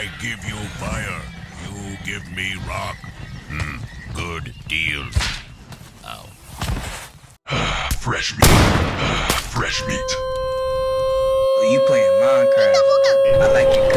I give you fire, you give me rock. Hmm, good deal. Ow. Fresh meat. Fresh meat. Oh, you playing Minecraft. I like it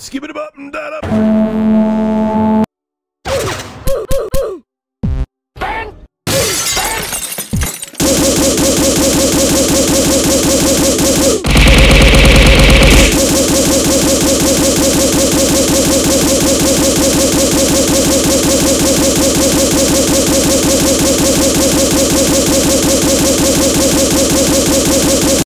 Skip it up and that up.